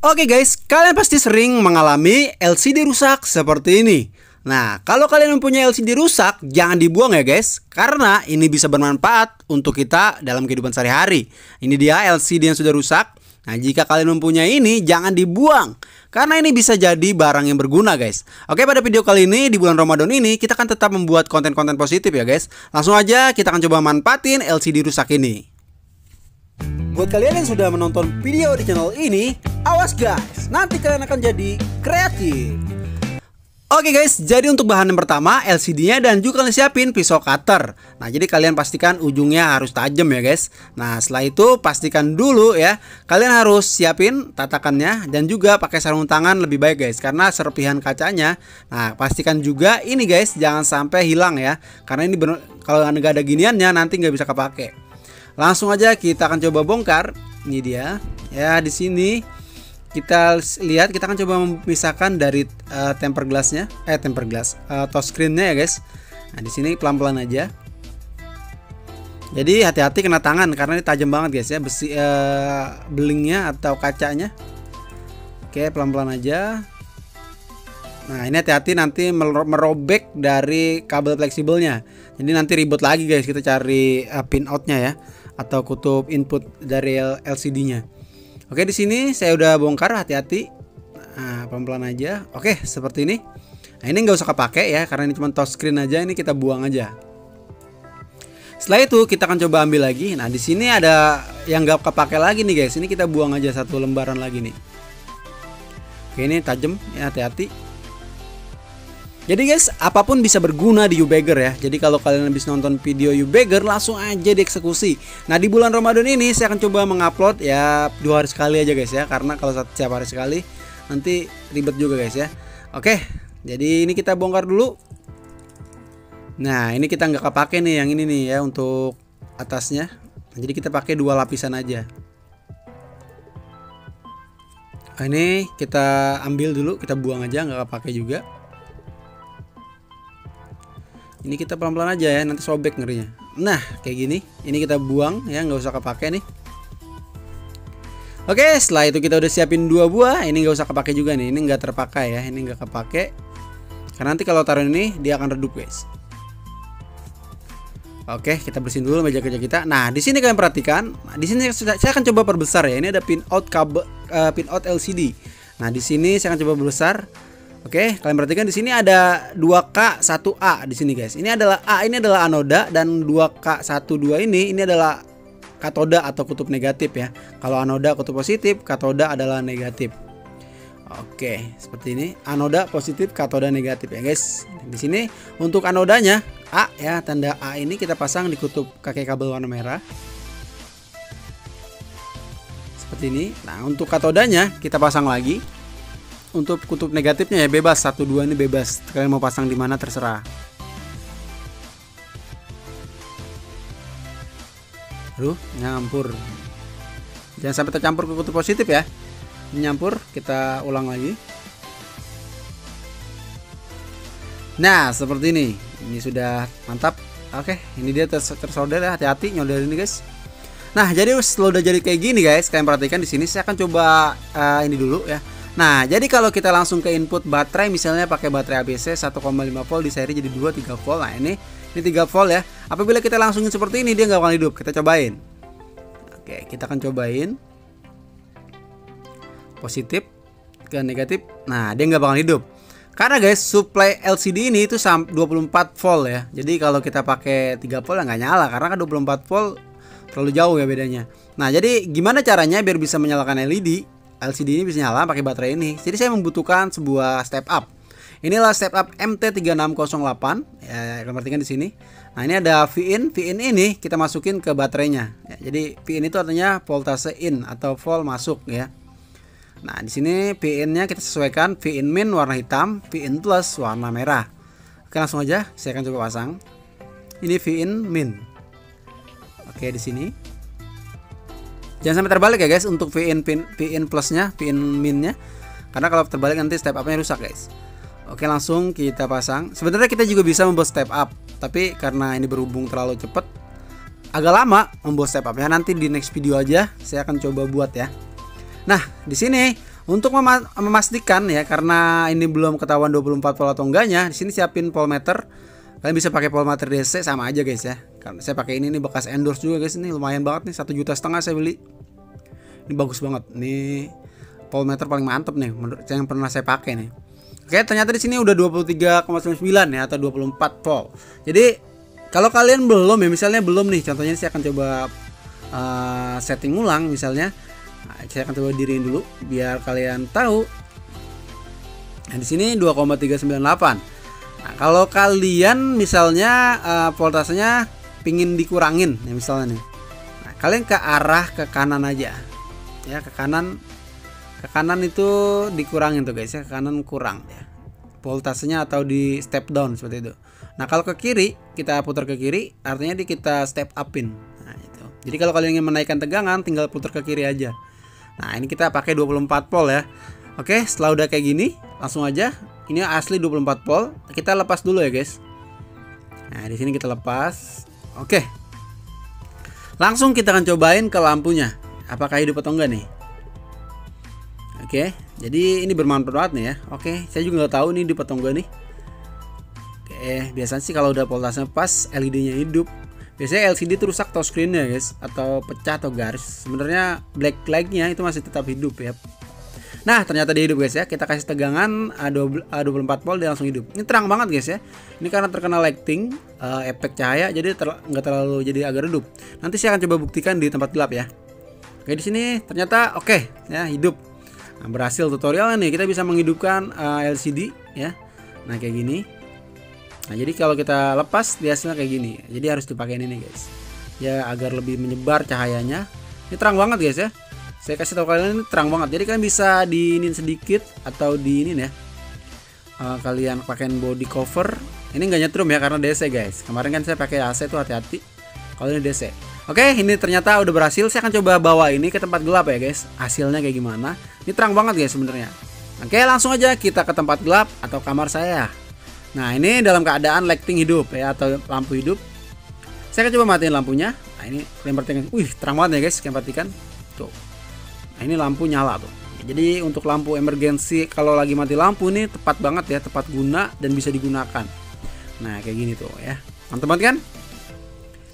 Oke guys, kalian pasti sering mengalami LCD rusak seperti ini. Nah, kalau kalian mempunyai LCD rusak, jangan dibuang ya guys, karena ini bisa bermanfaat untuk kita dalam kehidupan sehari-hari. Ini dia LCD yang sudah rusak. Nah, jika kalian mempunyai ini, jangan dibuang. Karena ini bisa jadi barang yang berguna guys. Oke, pada video kali ini di bulan Ramadan ini, kita akan tetap membuat konten-konten positif ya guys. Langsung aja kita akan coba manfaatin LCD rusak ini. Buat kalian yang sudah menonton video di channel ini, awas guys, nanti kalian akan jadi kreatif. Oke guys, jadi untuk bahan yang pertama LCD-nya dan juga kalian siapin pisau cutter. Nah, jadi kalian pastikan ujungnya harus tajam ya guys. Nah, setelah itu pastikan dulu ya, kalian harus siapin tatakannya dan juga pakai sarung tangan lebih baik guys karena serpihan kacanya. Nah, pastikan juga ini guys jangan sampai hilang ya. Karena ini kalau nggak ada giniannya nanti nggak bisa kepake. Langsung aja kita akan coba bongkar. Ini dia. Ya, di sini kita lihat kita akan coba memisahkan dari uh, temper glassnya eh temper glass uh, touch screennya ya guys. Nah di sini pelan-pelan aja. Jadi hati-hati kena tangan karena ini tajam banget guys ya. Besi uh, belingnya atau kacanya. Oke pelan-pelan aja. Nah ini hati-hati nanti merobek dari kabel fleksibelnya. Jadi nanti ribet lagi guys kita cari uh, pin outnya ya atau kutub input dari LCD-nya Oke di sini saya udah bongkar hati-hati. Nah, pelan-pelan aja. Oke seperti ini. Nah ini nggak usah kepake ya karena ini cuma touchscreen aja. Ini kita buang aja. Setelah itu kita akan coba ambil lagi. Nah di sini ada yang nggak kepake lagi nih guys. Ini kita buang aja satu lembaran lagi nih. Oke ini tajam ya hati-hati. Jadi guys, apa pun bisa berguna di Ubagger ya. Jadi kalau kalian habis nonton video Ubagger, langsung aja dieksekusi. Nah di bulan Ramadan ini saya akan coba mengupload ya dua hari sekali aja guys ya. Karena kalau setiap hari sekali nanti ribet juga guys ya. Oke, jadi ini kita bongkar dulu. Nah ini kita nggak kepake nih yang ini nih ya untuk atasnya. Jadi kita pakai dua lapisan aja. Nah, ini kita ambil dulu, kita buang aja nggak kepake juga ini kita pelan-pelan aja ya nanti sobek ngerinya. Nah kayak gini. Ini kita buang ya nggak usah kepake nih. Oke setelah itu kita udah siapin dua buah. Ini nggak usah kepake juga nih. Ini nggak terpakai ya ini nggak kepake. Karena nanti kalau taruh ini dia akan redup guys. Oke kita bersihin dulu meja kerja kita. Nah di sini kalian perhatikan. Nah, di sini saya akan coba perbesar ya. Ini ada pin out kabel uh, pin out LCD nah di sini saya akan coba perbesar Oke, kalian perhatikan di sini ada 2K 1A di sini guys. Ini adalah A ini adalah anoda dan 2K 12 ini ini adalah katoda atau kutub negatif ya. Kalau anoda kutub positif, katoda adalah negatif. Oke, seperti ini. Anoda positif, katoda negatif ya guys. Di sini untuk anodanya A ya, tanda A ini kita pasang di kutub kaki kabel warna merah. Seperti ini. Nah, untuk katodanya kita pasang lagi untuk kutub negatifnya ya bebas. Satu dua ini bebas. Kalian mau pasang di mana terserah. Aduh, nyampur. Jangan sampai tercampur ke kutub positif ya. Nyampur kita ulang lagi. Nah seperti ini. Ini sudah mantap. Oke ini dia tersolder ya. Hati-hati nyolder ini guys. Nah jadi setelah udah jadi kayak gini guys. Kalian perhatikan di sini. Saya akan coba uh, ini dulu ya Nah, jadi kalau kita langsung ke input baterai misalnya pakai baterai ABC 1,5 volt di seri jadi 2 3 volt. Nah, ini ini 3 volt ya. Apabila kita langsungin seperti ini dia nggak akan hidup. Kita cobain. Oke, kita akan cobain. Positif ke negatif. Nah, dia nggak bakal hidup. Karena guys, supply LCD ini itu 24 volt ya. Jadi kalau kita pakai 3 volt ya nggak nyala karena kan 24 volt terlalu jauh ya bedanya. Nah, jadi gimana caranya biar bisa menyalakan LED? LCD ini bisa nyala pakai baterai ini. Jadi saya membutuhkan sebuah step up. Inilah step up MT3608 ya kalian perhatikan di sini. Nah, ini ada V-in. V-in ini kita masukin ke baterainya. Ya, jadi V-in itu artinya voltase in atau volt masuk ya. Nah, di sini V-in-nya kita sesuaikan V-in min warna hitam, V-in plus warna merah. Oke, langsung aja saya akan coba pasang. Ini V-in min. Oke, di sini. Jangan sampai terbalik ya guys untuk VIN pin VIN plusnya, VIN minnya. Karena kalau terbalik nanti step upnya rusak guys. Oke langsung kita pasang. Sebenarnya kita juga bisa membuat step up, tapi karena ini berhubung terlalu cepat, agak lama membuat step upnya. Nanti di next video aja saya akan coba buat ya. Nah di sini Untuk mema memastikan ya karena ini belum ketahuan 24 volt atau enggaknya, di sini siapin voltmeter. Kalian bisa pakai voltmeter DC sama aja guys ya. Karena saya pakai ini nih bekas endorse juga guys ini lumayan banget nih satu juta setengah saya beli. Ini bagus banget. Nih voltmeter paling mantep nih menurut yang pernah saya pakai nih. Oke, ternyata di sini udah 23,99 ya atau 24 volt. Jadi kalau kalian belum ya misalnya belum nih contohnya saya akan coba uh, setting ulang misalnya nah, saya akan coba diriin dulu biar kalian tahu nah di sini 2,398 nah kalau kalian misalnya uh, voltasenya pingin dikurangin ya misalnya nih. Nah, kalian ke arah ke kanan aja. Ya ke kanan. Ke kanan itu dikurangin tuh guys ya. Ke kanan kurang ya. Voltasenya atau di step down seperti itu. Nah kalau ke kiri kita putar ke kiri artinya di kita step upin. Jadi kalau kalian ingin menaikkan tegangan tinggal putar ke kiri aja. Nah, ini kita pakai 24 volt ya. Oke, setelah udah kayak gini, langsung aja. Ini asli 24 volt. Kita lepas dulu ya, guys. Nah, di sini kita lepas. Oke. Langsung kita akan cobain ke lampunya. Apakah hidup atau enggak nih? Oke, jadi ini bermanfaat nih ya. Oke, saya juga nggak tahu nih hidup atau enggak nih. Oke, biasanya sih kalau udah voltasenya pas, LED-nya hidup biasanya LCD itu rusak touchscreennya guys atau pecah atau garis sebenarnya black lightnya itu masih tetap hidup ya Nah ternyata dia hidup guys ya. Kita kasih tegangan A24 volt dia langsung hidup. Ini terang banget guys ya. Ini karena terkena lighting uh, Efek cahaya jadi nggak terlalu jadi agak redup. Nanti saya akan coba buktikan di tempat gelap ya. Oke di sini ternyata oke okay, ya hidup. Nah, Berhasil tutorialnya nih. Kita bisa menghidupkan uh, eh, LCD ya. Nah kayak gini. Nah jadi kalau kita lepas dia hasilnya kayak gini. Jadi harus dipakai ini guys. Ya agar lebih menyebar cahayanya. Ini terang banget guys ya. Saya kasih tahu kalian ini terang banget. Jadi kalian bisa diinin sedikit atau di ini ya. Uh, kalian pakai body cover. Ini nggak nyetrum ya karena DC guys. Kemarin kan saya pakai AC tuh hati-hati. Kalau ini DC. Oke, ini ternyata udah berhasil. Saya akan coba bawa ini ke tempat gelap ya guys. Hasilnya kayak gimana? Ini terang banget guys sebenarnya. Oke, langsung aja kita ke tempat gelap atau kamar saya. Nah ini dalam keadaan lighting hidup ya atau lampu hidup. Saya akan coba matiin lampunya. Nah ini kalian perhatikan, wih terang banget ya guys, kalian perhatikan. Tuh. Nah ini lampu nyala tuh. Jadi untuk lampu emergensi kalau lagi mati lampu ini tepat banget ya, tepat guna dan bisa digunakan. Nah kayak gini tuh ya, mantap banget kan?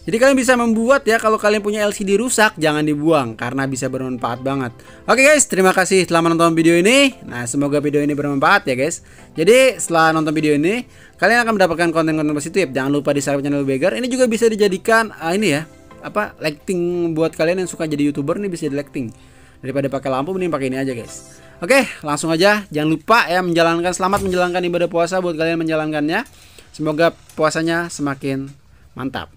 Jadi kalian bisa membuat ya kalau kalian punya LCD rusak jangan dibuang karena bisa bermanfaat banget. Oke guys, terima kasih telah menonton video ini. Nah, semoga video ini bermanfaat ya guys. Jadi setelah nonton video ini, kalian akan mendapatkan konten-konten positif. Jangan lupa di subscribe channel Beggar. Ini juga bisa dijadikan uh, ini ya, apa lighting buat kalian yang suka jadi youtuber nih bisa di lighting. Daripada pakai lampu mending pakai ini aja guys. Oke, langsung aja. Jangan lupa ya menjalankan selamat menjalankan ibadah puasa buat kalian menjalankannya. Semoga puasanya semakin mantap.